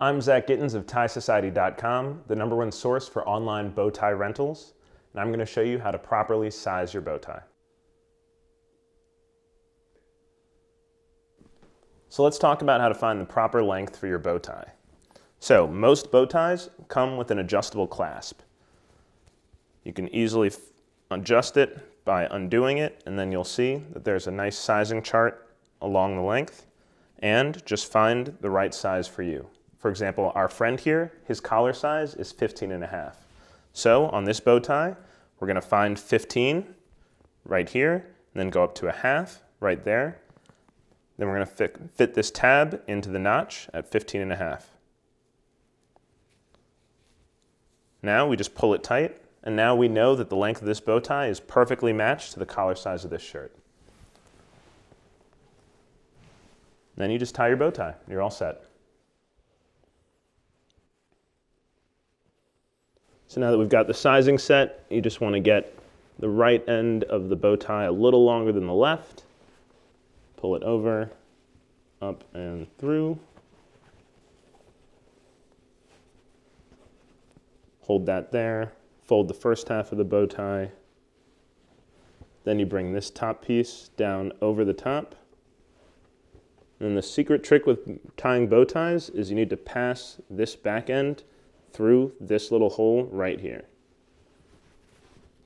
I'm Zach Gittens of TieSociety.com, the number one source for online bow tie rentals, and I'm going to show you how to properly size your bow tie. So let's talk about how to find the proper length for your bow tie. So most bow ties come with an adjustable clasp. You can easily adjust it by undoing it, and then you'll see that there's a nice sizing chart along the length, and just find the right size for you. For example, our friend here, his collar size is 15 and a half. So on this bow tie, we're gonna find 15 right here, and then go up to a half right there. Then we're gonna fit, fit this tab into the notch at 15 and a half. Now we just pull it tight, and now we know that the length of this bow tie is perfectly matched to the collar size of this shirt. Then you just tie your bow tie. You're all set. So now that we've got the sizing set, you just want to get the right end of the bow tie a little longer than the left. Pull it over, up and through. Hold that there. Fold the first half of the bow tie. Then you bring this top piece down over the top. And the secret trick with tying bow ties is you need to pass this back end through this little hole right here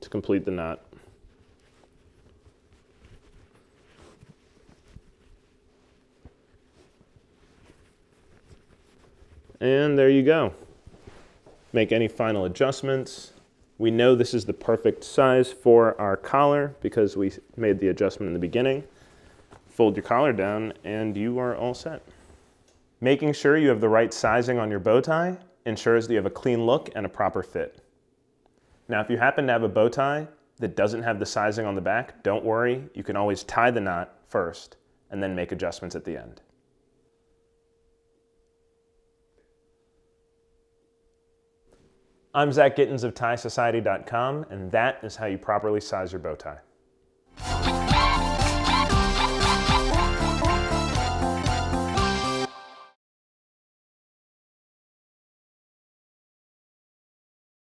to complete the knot. And there you go. Make any final adjustments. We know this is the perfect size for our collar because we made the adjustment in the beginning. Fold your collar down and you are all set. Making sure you have the right sizing on your bow tie ensures that you have a clean look and a proper fit. Now, if you happen to have a bow tie that doesn't have the sizing on the back, don't worry. You can always tie the knot first and then make adjustments at the end. I'm Zach Gittens of TieSociety.com, and that is how you properly size your bow tie.